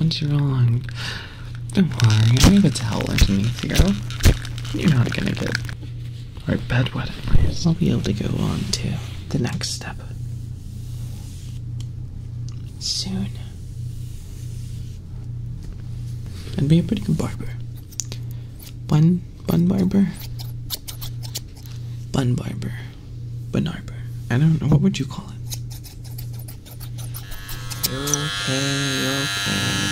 Wrong? Don't worry, I have a towel underneath you. You're not gonna get our bed wet anyways. I'll be able to go on to the next step. Soon. I'd be a pretty good barber. Bun, bun barber? Bun barber. Bun barber. I don't know, what would you call it? Okay, okay.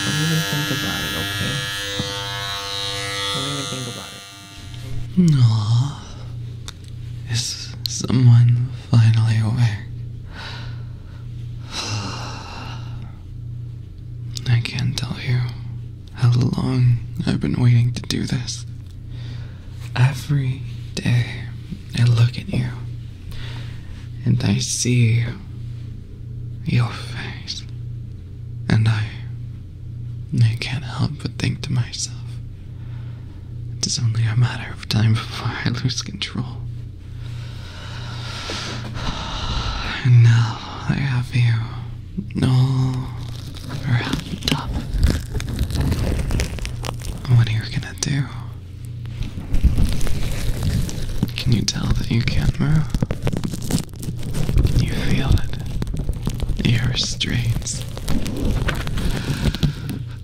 Aww. Is someone finally awake? I can't tell you how long I've been waiting to do this. Every day I look at you and I see your face, and I, I can't help but think to myself, it's only a matter of time before I lose control. And now I have you all wrapped up. What are you gonna do? Can you tell that you can't move? Can you feel it? Your restraints.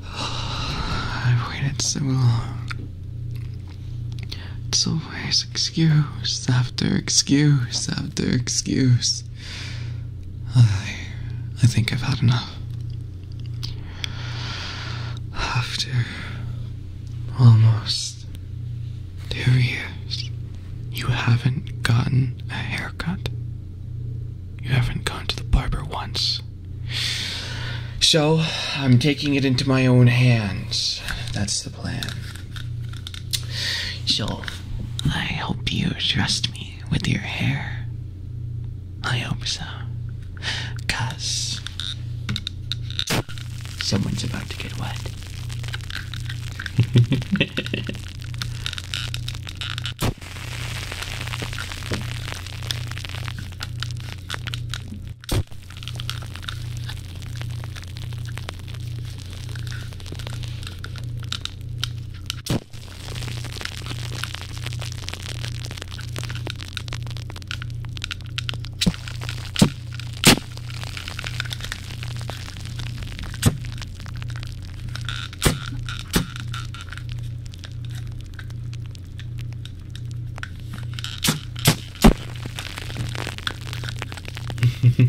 I've waited so long. It's always excuse after excuse after excuse. I, I think I've had enough. After almost two years, you haven't gotten a haircut. You haven't gone to the barber once. So, I'm taking it into my own hands. That's the plan. So, I hope you trust me with your hair. I hope so. Cause someone's about to get wet.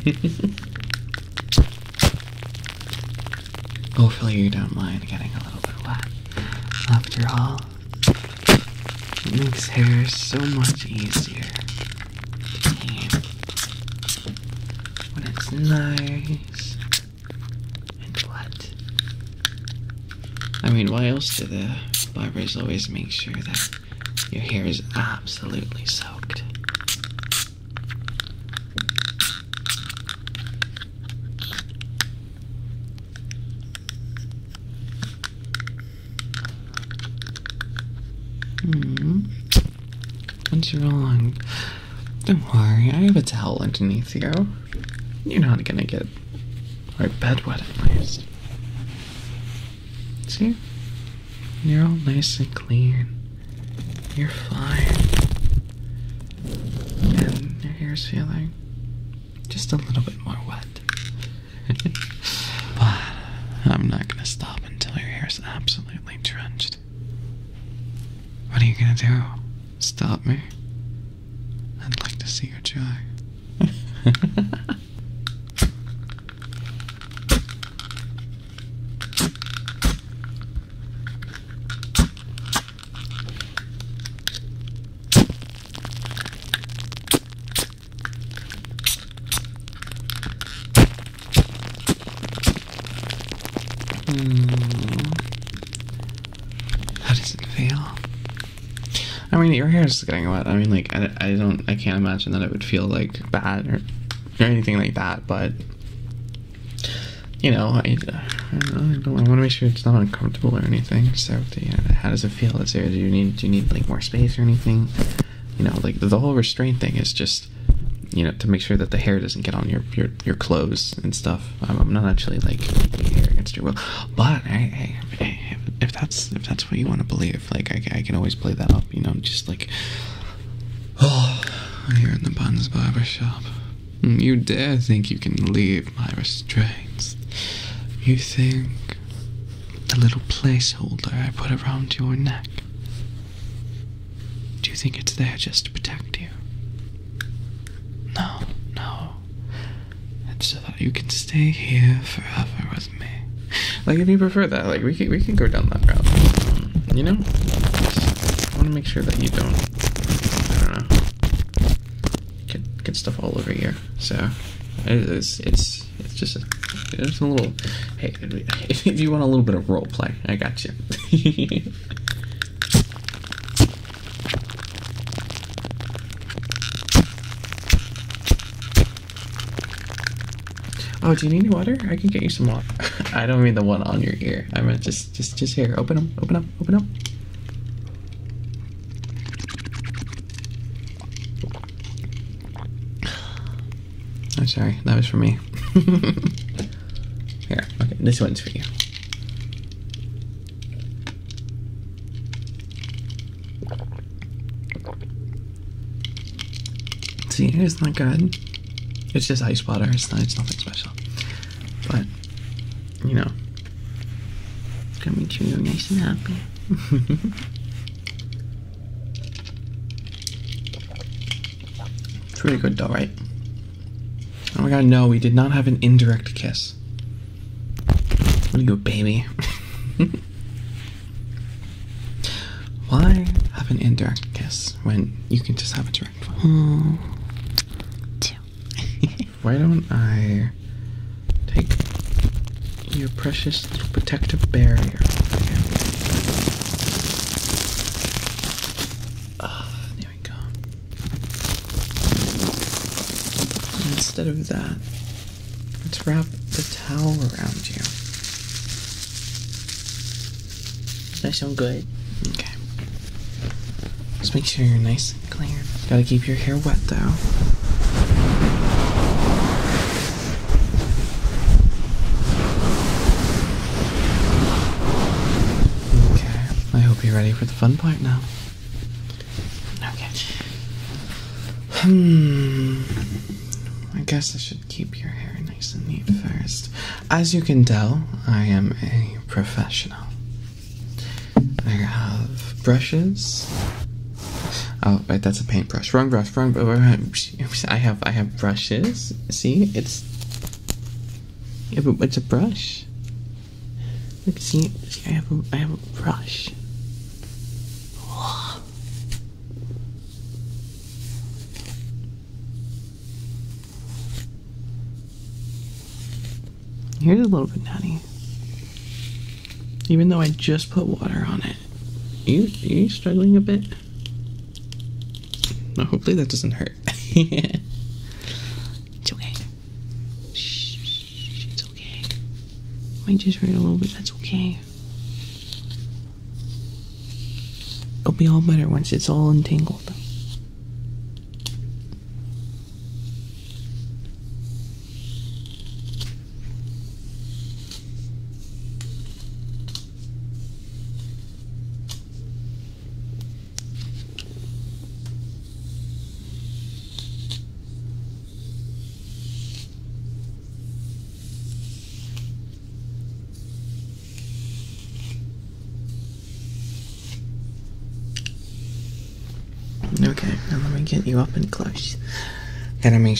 Oh, Hopefully, you don't mind getting a little bit wet. After all, it makes hair so much easier to when it's nice and wet. I mean, why else do the barbers always make sure that your hair is absolutely soaked? Hmm. What's wrong? Don't worry, I have a towel underneath you. You're not gonna get our bed wet at least. See? You're all nice and clean. You're fine. And your hair's feeling just a little bit more wet. but I'm not gonna stop until your hair's absolutely drenched. What are you gonna do? Stop me? See you try. your hair is getting wet. I mean, like, I, I don't, I can't imagine that it would feel like bad or, or anything like that. But you know, I, I, don't, I want to make sure it's not uncomfortable or anything. So, do you, uh, how does it feel? Is there, do you need, do you need like more space or anything? You know, like the, the whole restraint thing is just, you know, to make sure that the hair doesn't get on your your, your clothes and stuff. I'm, I'm not actually like hair against your will. But hey, hey, if that's if that's what you want to believe, like I, I can always play that up. You know, just like oh, here in the Buns Barber Shop. Mm, you dare think you can leave my restraints? You think the little placeholder I put around your neck? Do you think it's there just to protect you? No, no. It's so that you can stay here forever. Like, if you prefer that, like, we can, we can go down that route. You know? I want to make sure that you don't, I don't know, get, get stuff all over here. So, it's, it's, it's just a, it's a little, hey, if you want a little bit of role play, I got you. Oh, do you need any water? I can get you some water. I don't mean the one on your ear. I meant just, just, just here. Open them. Open up. Open up. I'm sorry. That was for me. here. Okay. This one's for you. See, it's not good. It's just ice water. It's not. It's nothing special. But you know, it's gonna make sure you're nice and happy. it's really good, though, right? Oh my god, no! We did not have an indirect kiss. What are you, baby? Why have an indirect kiss when you can just have a direct one? Hmm. Why don't I take your precious little protective barrier? Oh, there we go. Instead of that, let's wrap the towel around you. Does that sound good? Okay. Just make sure you're nice and clean. Gotta keep your hair wet though. Okay, I hope you're ready for the fun part now. Okay. Hmm. I guess I should keep your hair nice and neat first. As you can tell, I am a professional. I have brushes. Oh, wait, that's a paintbrush. Wrong brush. Wrong. Brush. I have. I have brushes. See, it's. Yeah, but it's a brush. Look, see, see, I have a, I have a brush. Here's a little bit nutty. Even though I just put water on it. Are you, are you struggling a bit? No, hopefully that doesn't hurt. it's okay. Shh, it's okay. Might just hurt a little bit, that's okay. It'll be all better once it's all entangled.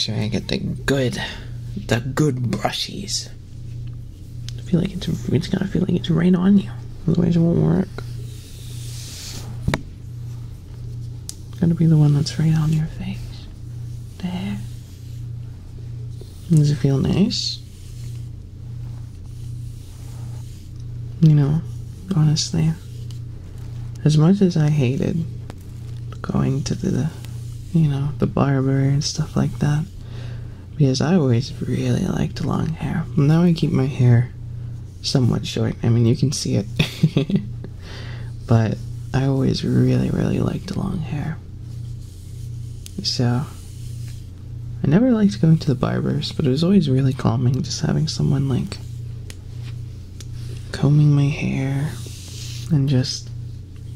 Sure I get the good, the good brushies. I feel like it's, it's gotta feel like it's right on you. Otherwise it won't work. Gotta be the one that's right on your face. There. Does it feel nice? You know, honestly, as much as I hated going to the, you know, the barber and stuff like that, because I always really liked long hair. Now I keep my hair somewhat short. I mean, you can see it. but I always really, really liked long hair. So, I never liked going to the barbers, but it was always really calming just having someone like combing my hair and just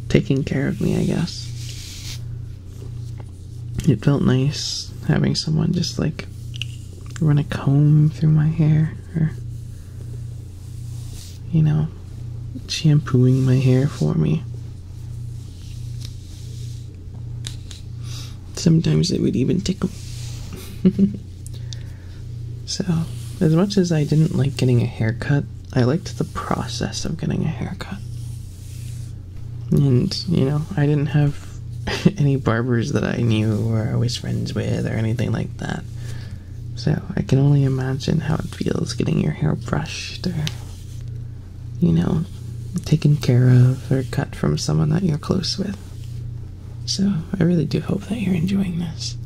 taking care of me, I guess. It felt nice having someone just like run a comb through my hair or, you know, shampooing my hair for me. Sometimes it would even tickle. so, as much as I didn't like getting a haircut, I liked the process of getting a haircut. And, you know, I didn't have any barbers that I knew or I was friends with or anything like that. So I can only imagine how it feels getting your hair brushed or, you know, taken care of or cut from someone that you're close with. So I really do hope that you're enjoying this.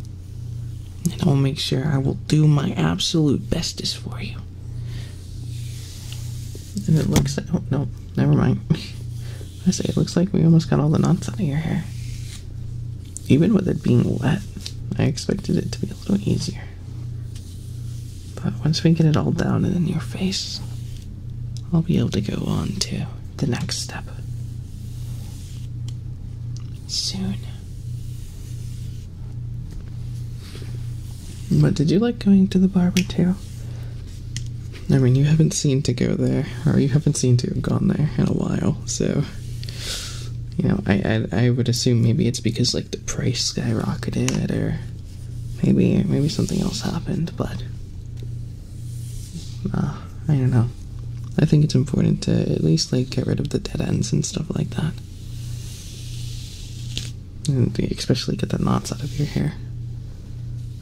And I'll make sure I will do my absolute bestest for you. And it looks like, oh no, never mind. I say it looks like we almost got all the knots out of your hair. Even with it being wet, I expected it to be a little easier. But once we get it all down and in your face, I'll be able to go on to the next step. Soon. But did you like going to the barber too? I mean, you haven't seen to go there, or you haven't seen to have gone there in a while, so you know, I, I I would assume maybe it's because like the price skyrocketed, or maybe maybe something else happened, but uh, I don't know. I think it's important to at least like get rid of the dead ends and stuff like that, and especially get the knots out of your hair.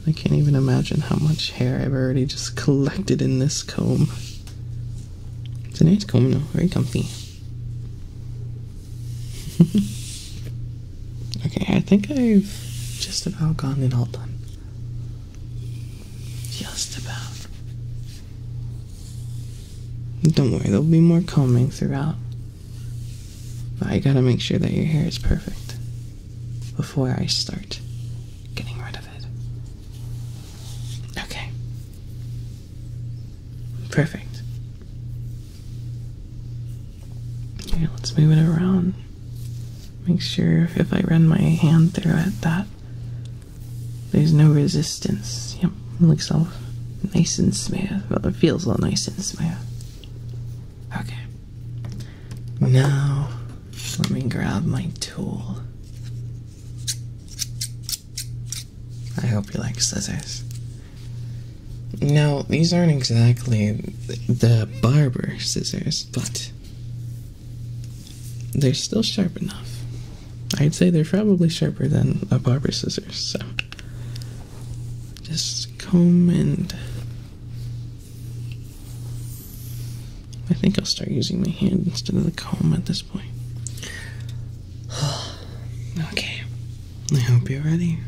I can't even imagine how much hair I've already just collected in this comb. It's a nice comb though, very comfy. okay, I think I've just about gotten it all done. Don't worry, there'll be more combing throughout. But I gotta make sure that your hair is perfect before I start getting rid of it. Okay. Perfect. Okay, let's move it around. Make sure if I run my hand through it that there's no resistance. Yep, looks all nice and smooth. Well, it feels all nice and smooth. Now, let me grab my tool. I hope you like scissors. Now, these aren't exactly the barber scissors, but they're still sharp enough. I'd say they're probably sharper than a barber scissors, so just comb and I think I'll start using my hand instead of the comb at this point. okay, I hope you're ready.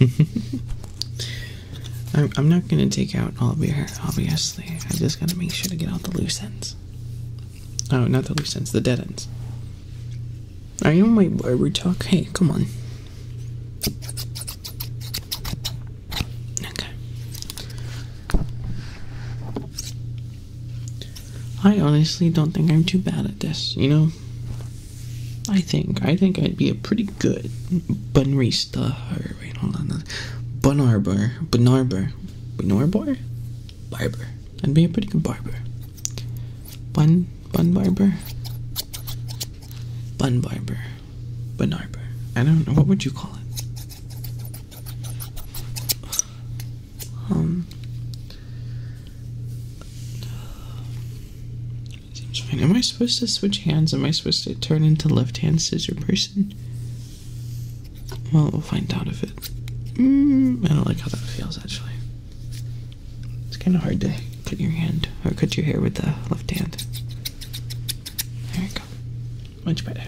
I'm, I'm not gonna take out all of your hair, obviously. I just gotta make sure to get out the loose ends. Oh, not the loose ends, the dead ends. Are you on my barber talk? Hey, come on. Okay. I honestly don't think I'm too bad at this, you know? I think, I think I'd be a pretty good bunrista, or wait, hold on, bunarber, bunarber, bunarber? Barber. I'd be a pretty good barber. Bun, bun barber? Bun barber. Bunarber. I don't know, what would you call Am I supposed to switch hands? Am I supposed to turn into left hand scissor person? Well, we'll find out if it. Mm, I don't like how that feels actually. It's kind of hard to cut your hand or cut your hair with the left hand. There you go. Much better.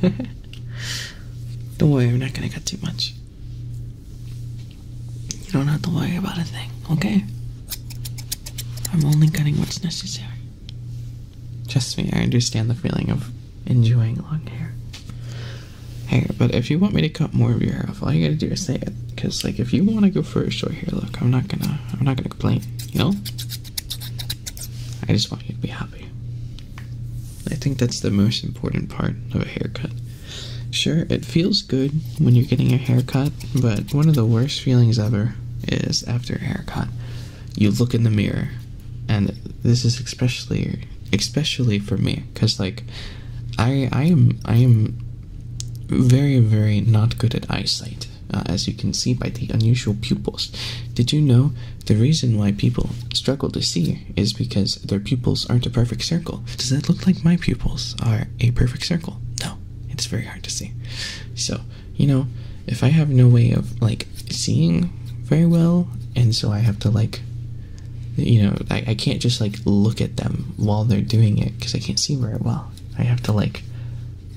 don't worry, I'm not gonna cut too much. You don't have to worry about a thing, okay? I'm only cutting what's necessary. Trust me, I understand the feeling of enjoying long hair. Hey, but if you want me to cut more of your hair off, all you gotta do is say it. Cause like if you want to go for a short hair look, I'm not gonna I'm not gonna complain. You know. I just want you to be happy. I think that's the most important part of a haircut. Sure, it feels good when you're getting a haircut, but one of the worst feelings ever is after a haircut. You look in the mirror, and this is especially especially for me, cause like I I am I am very very not good at eyesight. Uh, as you can see by the unusual pupils. Did you know the reason why people struggle to see is because their pupils aren't a perfect circle? Does that look like my pupils are a perfect circle? No, it's very hard to see. So, you know, if I have no way of like seeing very well, and so I have to like you know, I, I can't just like look at them while they're doing it because I can't see very well. I have to like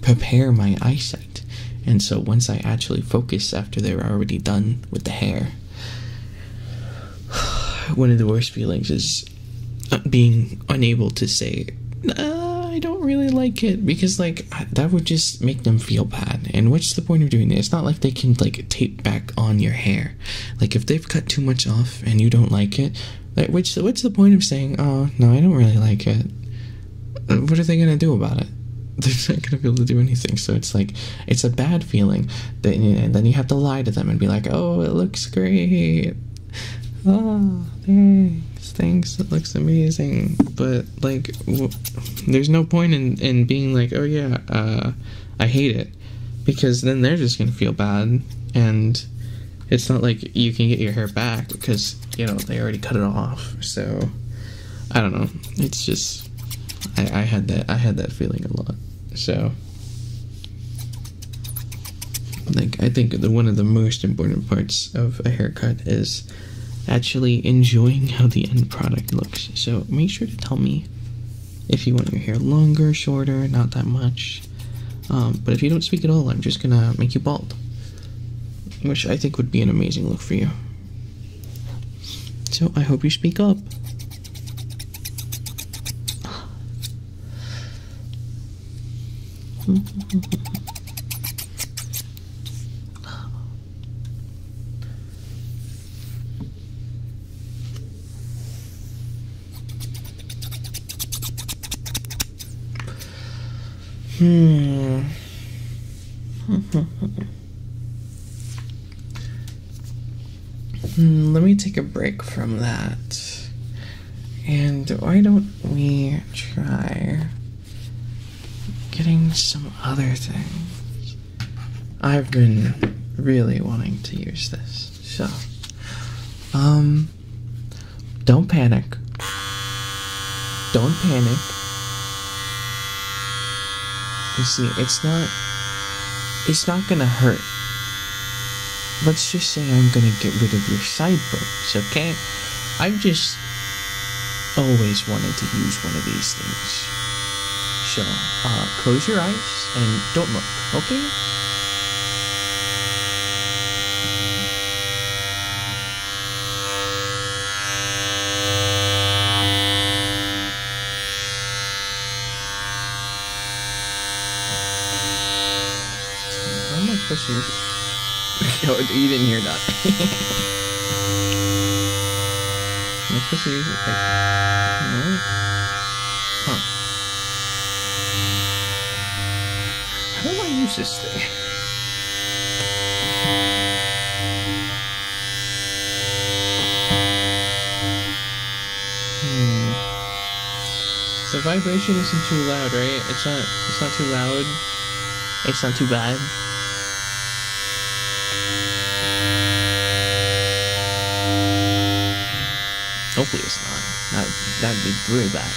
prepare my eyesight. And so once I actually focus after they're already done with the hair, one of the worst feelings is uh, being unable to say, I really like it because like that would just make them feel bad. And what's the point of doing it? It's not like they can like tape back on your hair. Like if they've cut too much off and you don't like it, like which what's the point of saying, "Oh, no, I don't really like it." Uh, what are they going to do about it? they're not gonna be able to do anything. So it's like it's a bad feeling. And then you have to lie to them and be like, "Oh, it looks great. Oh, thanks, thanks. It looks amazing." But like, there's no point in in being like, "Oh yeah, uh, I hate it," because then they're just gonna feel bad, and it's not like you can get your hair back because you know they already cut it off. So I don't know. It's just I, I had that I had that feeling a lot. So like I think the one of the most important parts of a haircut is actually enjoying how the end product looks. So make sure to tell me if you want your hair longer, shorter, not that much. Um, but if you don't speak at all, I'm just gonna make you bald, which I think would be an amazing look for you. So I hope you speak up. take a break from that. And why don't we try getting some other things. I've been really wanting to use this. So, um, don't panic. Don't panic. You see, it's not, it's not gonna hurt. Let's just say I'm gonna get rid of your sideburns, okay? I've just always wanted to use one of these things. So, uh, close your eyes and don't look, okay? How am? no, you didn't hear that. am I supposed to use it like... No? Huh. How do I use this thing? Hmm. The vibration isn't too loud, right? It's not it's not too loud. It's not too bad. Hopefully it's not. That that'd be really bad.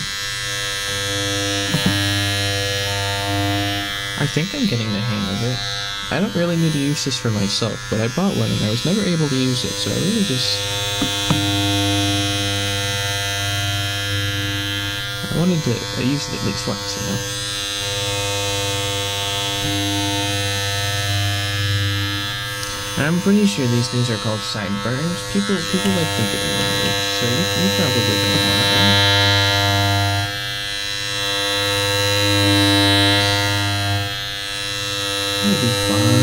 I think I'm getting the hang of it. I don't really need to use this for myself, but I bought one and I was never able to use it, so I really just... I wanted to I use it at least once, you know? And I'm pretty sure these things are called sideburns. People people like think it language, so you, probably don't want them. Be fine.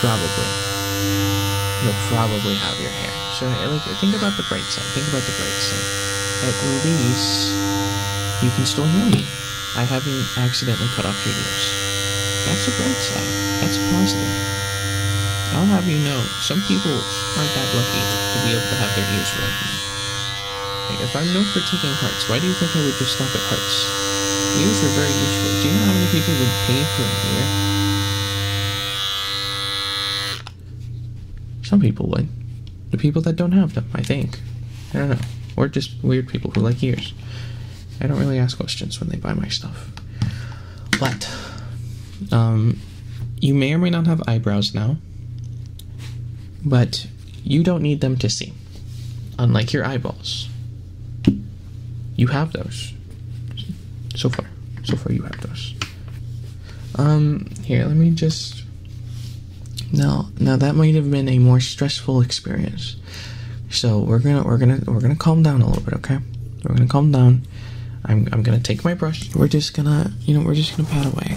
Probably. You'll probably have your hair. So, like, think about the bright side. Think about the bright side. At least you can still hear me. I haven't accidentally cut off your ears. That's the bright side. That's positive. I'll have you know, some people aren't that lucky to be able to have their ears now. Like, if I'm known for taking hearts, why do you think I would just stop at hearts? Ears are very useful. Do you know how many people would pay for an ear? Some people would. The people that don't have them, I think. I don't know. Or just weird people who like ears. I don't really ask questions when they buy my stuff. But, um, you may or may not have eyebrows now, but you don't need them to see. Unlike your eyeballs. You have those. So far. So far, you have those. Um, here, let me just. Now, now that might have been a more stressful experience. So we're gonna we're gonna we're gonna calm down a little bit, okay? We're gonna calm down. I'm I'm gonna take my brush. We're just gonna you know we're just gonna pat away.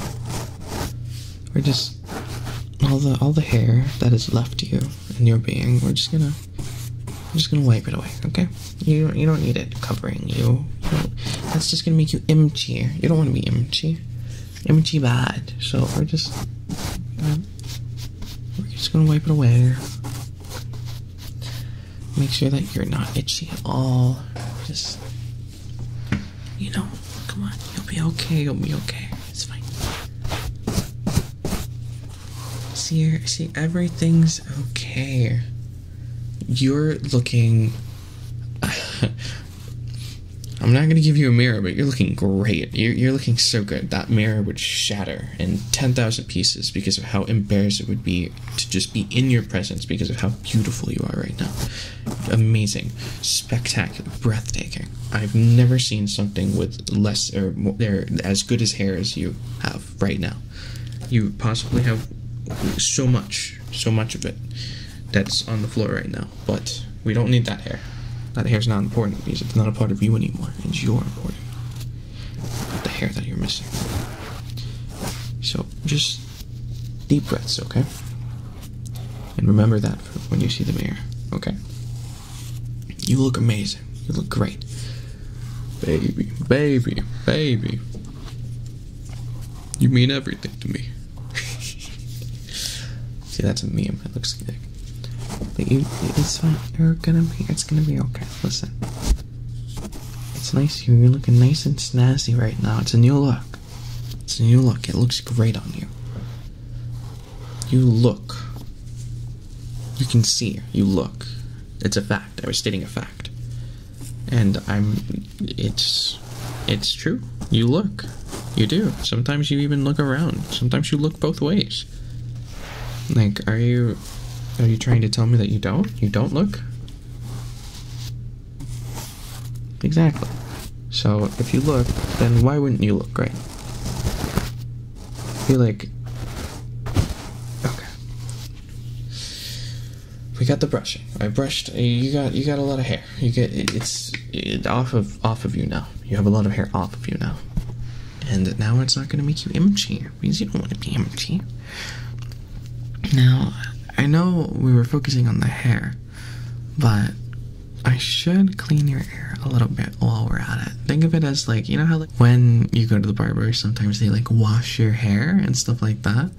We're just all the all the hair that is left you in your being. We're just gonna I'm just gonna wipe it away, okay? You you don't need it covering you. you that's just gonna make you empty. You don't want to be empty. Empty bad. So we're just we're just gonna wipe it away. Make sure that you're not itchy at all. Just you know, come on, you'll be okay. You'll be okay. It's fine. See, see, everything's okay. You're looking. I'm not gonna give you a mirror, but you're looking great. You're, you're looking so good. That mirror would shatter in 10,000 pieces because of how embarrassed it would be to just be in your presence because of how beautiful you are right now. Amazing, spectacular, breathtaking. I've never seen something with less or more, or as good as hair as you have right now. You possibly have so much, so much of it that's on the floor right now, but we don't need that hair. That hair's not important because it's not a part of you anymore. It's your important. Not the hair that you're missing. So just deep breaths, okay? And remember that when you see the mirror, okay? You look amazing. You look great. Baby, baby, baby. You mean everything to me. See, that's a meme. It looks like. But you, it's fine. You're gonna be. It's gonna be okay. Listen. It's nice. You're looking nice and snazzy right now. It's a new look. It's a new look. It looks great on you. You look. You can see. You look. It's a fact. I was stating a fact. And I'm. It's. It's true. You look. You do. Sometimes you even look around. Sometimes you look both ways. Like, are you. Are you trying to tell me that you don't? You don't look? Exactly. So, if you look, then why wouldn't you look great? I feel like. Okay. We got the brushing. I brushed. You got. You got a lot of hair. You get. It's it, off of off of you now. You have a lot of hair off of you now, and now it's not going to make you empty because you don't want to be empty. Now, I know we were focusing on the hair, but I should clean your hair a little bit while we're at it. Think of it as like, you know how like when you go to the barber, sometimes they like wash your hair and stuff like that.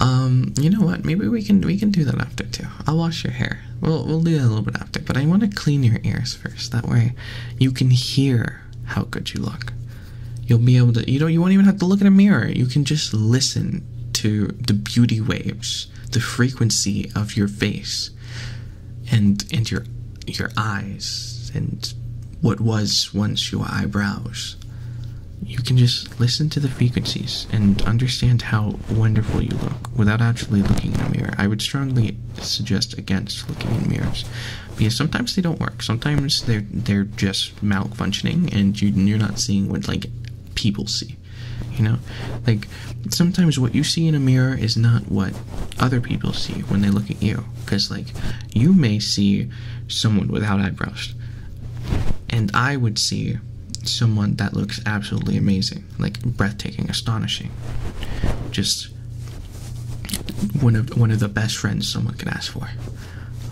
Um, you know what? Maybe we can we can do that after too. I'll wash your hair. We'll we'll do that a little bit after, but I want to clean your ears first. That way, you can hear how good you look. You'll be able to. You know, you won't even have to look in a mirror. You can just listen to the beauty waves, the frequency of your face, and and your your eyes, and what was once your eyebrows. you can just listen to the frequencies and understand how wonderful you look without actually looking in a mirror. I would strongly suggest against looking in mirrors because sometimes they don't work. Sometimes they're they're just malfunctioning and you, you're not seeing what like people see. You know, like sometimes what you see in a mirror is not what other people see when they look at you. Because like you may see someone without eyebrows, and I would see someone that looks absolutely amazing, like breathtaking, astonishing, just one of one of the best friends someone could ask for.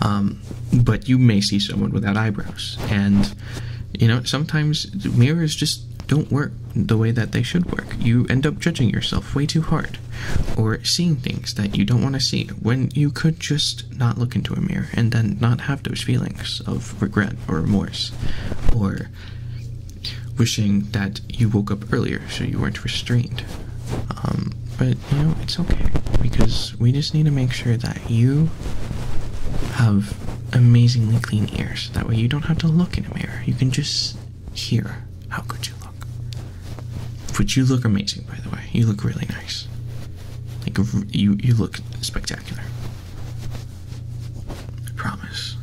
Um, but you may see someone without eyebrows, and you know sometimes mirrors just don't work the way that they should work. You end up judging yourself way too hard, or seeing things that you don't want to see when you could just not look into a mirror and then not have those feelings of regret or remorse, or wishing that you woke up earlier so you weren't restrained. Um, but you know, it's okay because we just need to make sure that you have amazingly clean ears. That way, you don't have to look in a mirror. You can just hear how good you But you look amazing, by the way. You look really nice. Like you, you look spectacular. I promise.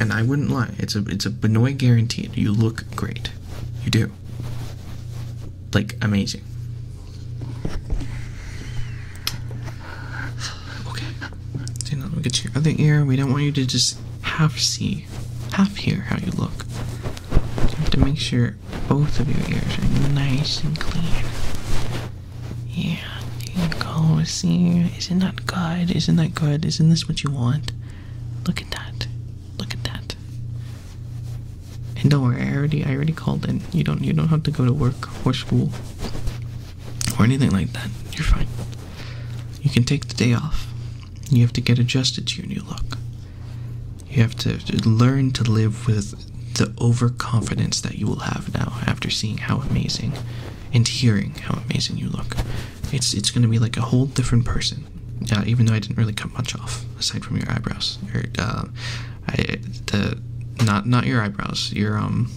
And I wouldn't lie. It's a, it's a Benoit guaranteed. You look great. You do. Like amazing. Okay. So now look at your other ear. We don't want you to just half see, half hear how you look. To make sure both of your ears are nice and clean. Yeah, you go. See, isn't that good? Isn't that good? Isn't this what you want? Look at that. Look at that. And don't worry, I already I already called in. You don't you don't have to go to work or school or anything like that. You're fine. You can take the day off. You have to get adjusted to your new look. You have to learn to live with the overconfidence that you will have now after seeing how amazing and hearing how amazing you look. It's it's going to be like a whole different person. Yeah, even though I didn't really cut much off aside from your eyebrows. Or uh, I the not not your eyebrows. Your um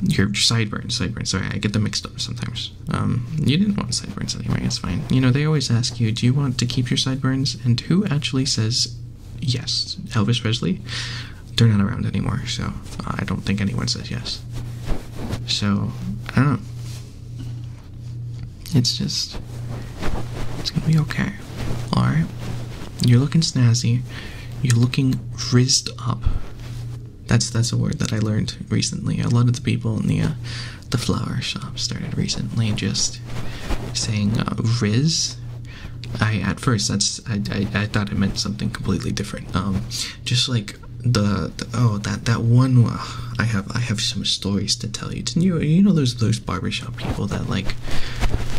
your sideburns, sideburns. Sorry, I get them mixed up sometimes. Um, you didn't want sideburns anyway. It's fine. You know, they always ask you, "Do you want to keep your sideburns?" And who actually says yes? Elvis Presley. They're not around anymore, so uh, I don't think anyone says yes. So I don't know. It's just, it's gonna be okay. All right. You're looking snazzy. You're looking frizzed up. That's that's a word that I learned recently. A lot of the people in the uh, the flower shop started recently just saying uh, "riz." I at first that's I, I, I thought it meant something completely different. Um, just like the, the oh that that one. Uh, I have I have some stories to tell you. Didn't you you know those those barbershop people that like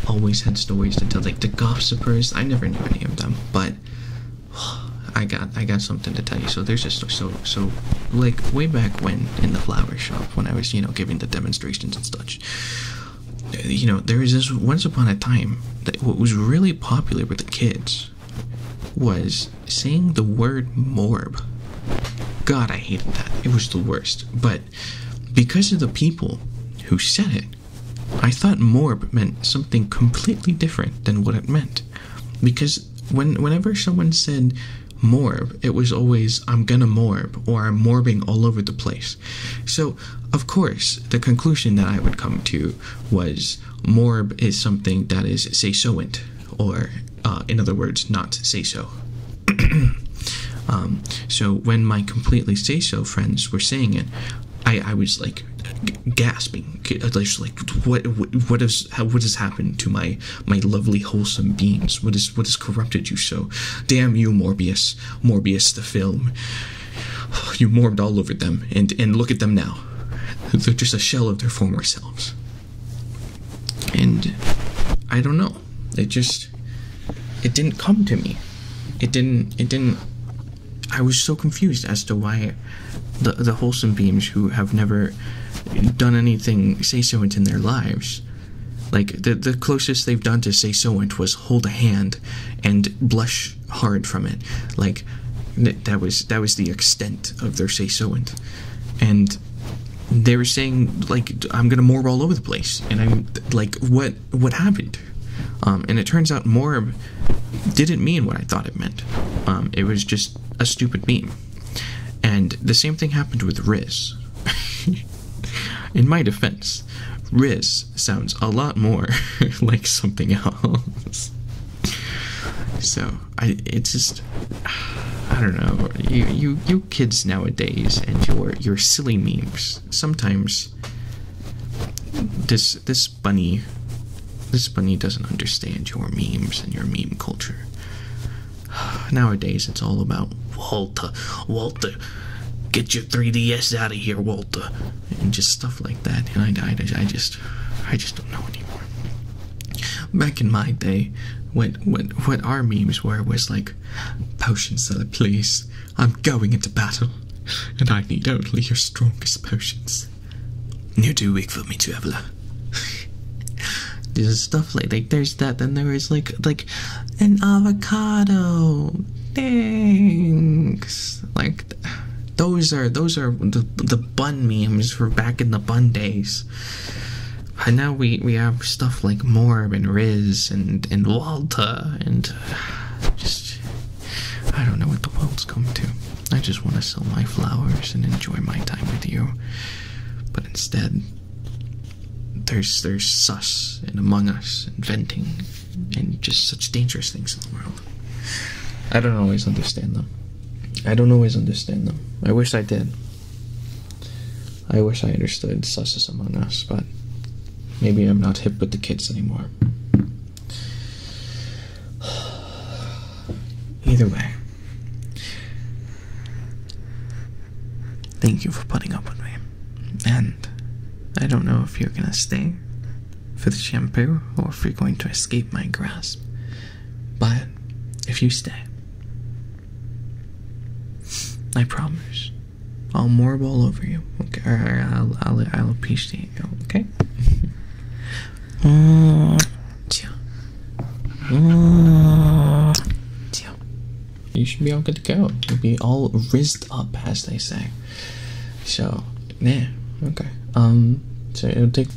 always had stories to tell like the gossipers. I never knew any of them, but I got I got something to tell you. So there's just so so like way back when in the flower shop when I was you know giving the demonstrations and such. You know there was this once upon a time that what was really popular with the kids was saying the word morb. God, I hated that. It was the worst. But because of the people who said it, I thought morb meant something completely different than what it meant. Because when whenever someone said morb, it was always I'm gonna morb or I'm morbing all over the place. So, of course, the conclusion that I would come to was morb is something that is say soant, or uh, in other words, not say so. um, so when my completely say so friends were saying it, I, I was like gasping just like what what what has what has happened to my my lovely wholesome beings? What is what has corrupted you so? Damn you morbius morbius the film. You morbed all over them and and look at them now. They're just a shell of their former selves. And i don't know. It just it didn't come to me. It didn't it didn't i was so confused as to why the the wholesome beings who have never done anything say so in their lives. Like the the closest they've done to say so was hold a hand and blush hard from it. Like that was that was the extent of their say so and they were saying like I'm gonna morb all over the place, and I'm like, what what happened? Um, and it turns out morb didn't mean what I thought it meant. Um, it was just a stupid meme. And the same thing happened with Riz. In my defense, Riz sounds a lot more like something else. So I, it's just, I don't know. You, you, you kids nowadays and your your silly memes. Sometimes this this bunny, this bunny doesn't understand your memes and your meme culture. Nowadays, it's all about Walter, Walter, get your 3ds out of here, Walter, and just stuff like that. And I, I, I just, I just don't know anymore. Back in my day, what what what our memes were was like, potion seller, please, I'm going into battle, and I need only your strongest potions. You're too weak for me, traveler. There's stuff like like there's that. Then there is like like an avocado. Thanks. Like those are those are the the bun memes for back in the bun days. And now we we have stuff like Morb and Rizz and and Walter and just I don't know what the world's come to. I just want to sell my flowers and enjoy my time with you. But instead, there's there's sus and among us and venting and just such dangerous things in the world. I don't always understand them. I don't always understand them. I wish I did. I wish I understood sus among us, but maybe I'm not hip with the kids anymore. Either way, thank you for putting up with me. And I don't know if you're gonna stay for the shampoo or if you're going to escape my grasp. But if you stay, I promise I'll morb all over you. Okay, I'll, I'll, I'll appreciate you. Okay. You should be all good to go. You'll be all rizzed up, as they say. So, yeah, okay. Um, so it'll take,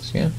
so yeah,